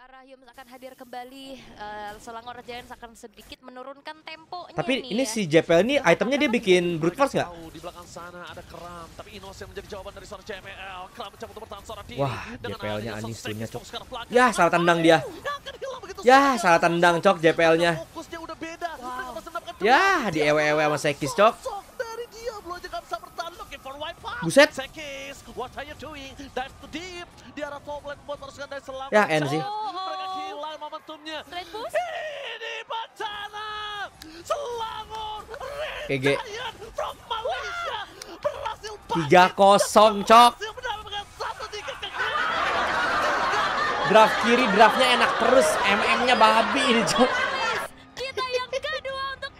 Kak Rahyum akan hadir kembali. Uh, Selangor Giants akan sedikit menurunkan temponya Tapi nih ini ya. si JPL ini itemnya dia bikin brute force nggak? Di belakang sana ada Kram, tapi Inos yang menjadi jawaban dari seorang CML. Kram mencoba untuk bertahan seorang diri. Wah, Dengan JPL-nya anjing stunnya, Cok. Ya, salah tendang dia. Ya, salah tendang cok JPL-nya. Fokusnya udah beda. Mereka masih mendapatkan Ya, di ewe-ewe sama Sekis cok. Buset. Sekis, what are you doing? Dive to deep. Di arah top lane buat pasukan dari Selangor. Ya, end sih. Mereka kehilangan momentumnya. Ini bencana. Selangor. Giant from Malaysia. Berhasil Tiga kosong cok. Draft kiri, draftnya enak terus. MM-nya babi ini cok. Kita yang kedua untuk.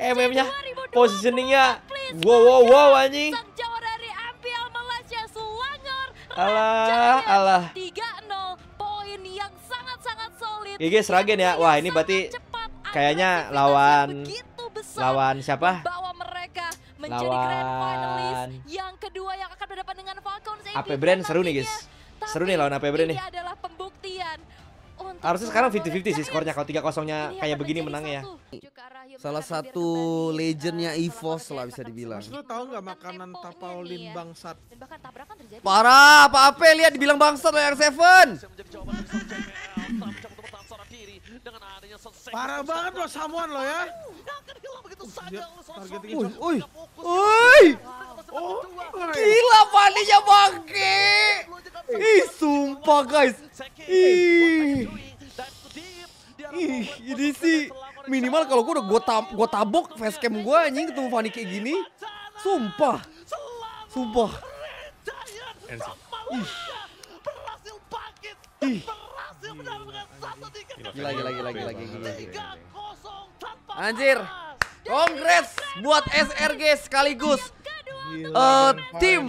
MM-nya, 2020. positioningnya. Wow, wow, wow anjing. Alah, alah. 3-0. Poin yang sangat-sangat solid. GG Sragen ya. Wah, ini berarti kayaknya lawan-. Lawan siapa? Bawa mereka menjadi grand finalist Lawan yang kedua yang akan berhadapan dengan Falcons. AP Brand seru nih, guys. Seru nih lawan AP Brand nih. Harusnya sekarang Selangor 50-50 sih skornya kalau 3-0-nya Ini kayak begini menangnya ya. Salah satu legendnya EVOS lah bisa dibilang. Mas lu tahu nggak makanan tapaulin ya. bangsat? Dan bahkan tabrakan terjadi. Parah, Pak Ape lihat dibilang bangsat oleh R7. yang menjadi jawaban dari seorang CML. Kram mencoba untuk bertahan seorang diri. Dengan adanya satu Sekis Parah banget lo samuan lo ya. Uy, uy. Uy. Oh. Gila paninya bangke. Ih, sumpah guys. Ih. Ih, ini sih minimal kalau gue udah gue tab gue tabok facecam gue anjing ketemu Fanny kayak gini. Sumpah, sumpah. Ih. berhasil mendapatkan satu tiket Gila, gila, gila, gila, gila, gila. Anjir. Congrats buat SRG sekaligus Eh, grand tim.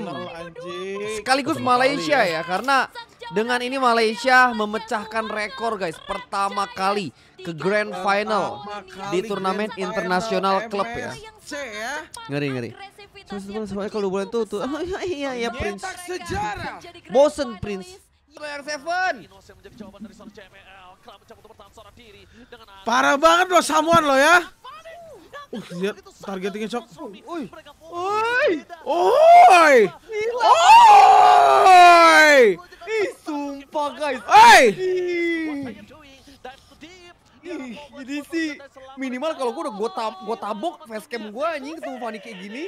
sekaligus Malaysia ya karena dengan ini Malaysia memecahkan rekor guys pertama kali ke grand final di turnamen internasional klub ya. Ya. Ngeri ngeri. Terus terus soalnya kalau bulan tuh tuh iya iya Prince. Bosen Prince. R7. Inos yang dengan Parah banget lo samuan lo ya. Uh, lihat targetingnya cok. Oi. Oi. Oi. Ih, sumpah guys. Oi. Ih, Ih, ini sih minimal kalau gue udah gue tab gue tabok facecam gue anjing ketemu Fanny kayak gini.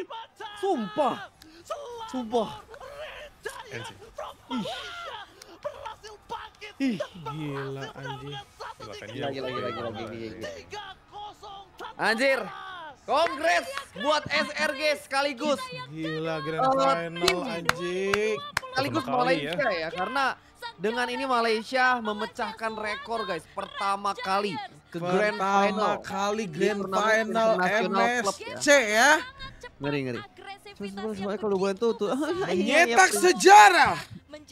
Sumpah. Sumpah. Ih. Gila anjing. Gila gila gila gila gila gila. Anjir. Congrats buat SRG sekaligus Gila grand final anjing. sekaligus Malaysia ya karena dengan ini Malaysia memecahkan rekor guys pertama kali ke grand Pertama final. kali Di grand final internasional klub ya. MSC ya. Ngeri ngeri. Terus soalnya kalau bulan tuh tuh iya, iya, Nyetak Prince. sejarah.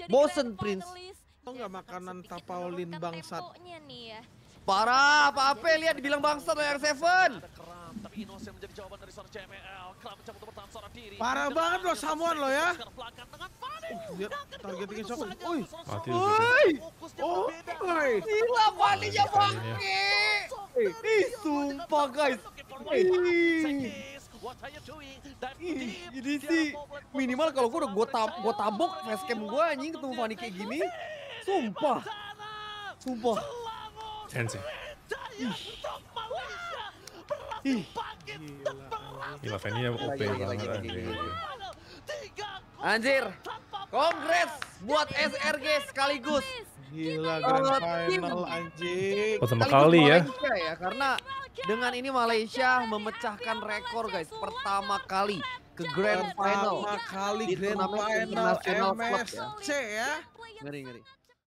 Bosen, Prince. Tau nggak makanan tapaulin bangsat? ya. Parah, Pak Ape lihat dibilang bangsat oleh R7. Ada Kram, tapi Inos yang menjadi jawaban dari seorang CML. Kram mencoba untuk bertahan seorang diri. Parah banget lo adanya samuan lo ya. sekarang belakang dengan Fanny. Lihat targetingnya Uy. seorang Mati oi. Gila paninya bangke. Ih, sumpah guys. Ih. Sekis, what are you doing? Dive Ih, deep. ini sih minimal kalau gue udah gue tab gue tabok facecam gue anjing ketemu Fanny kayak gini. Sumpah, sumpah. End sih. Ih, Gila, Fanny OP banget anjing. Anjir. Congrats buat SRG sekaligus Gila grand final anjing. Pertama kali ya. Malaysia ya karena dengan ini Malaysia memecahkan rekor guys pertama kali ke grand final Pertama kali Di grand turnamen final internasional klub ya. MSC ya. ngeri ngeri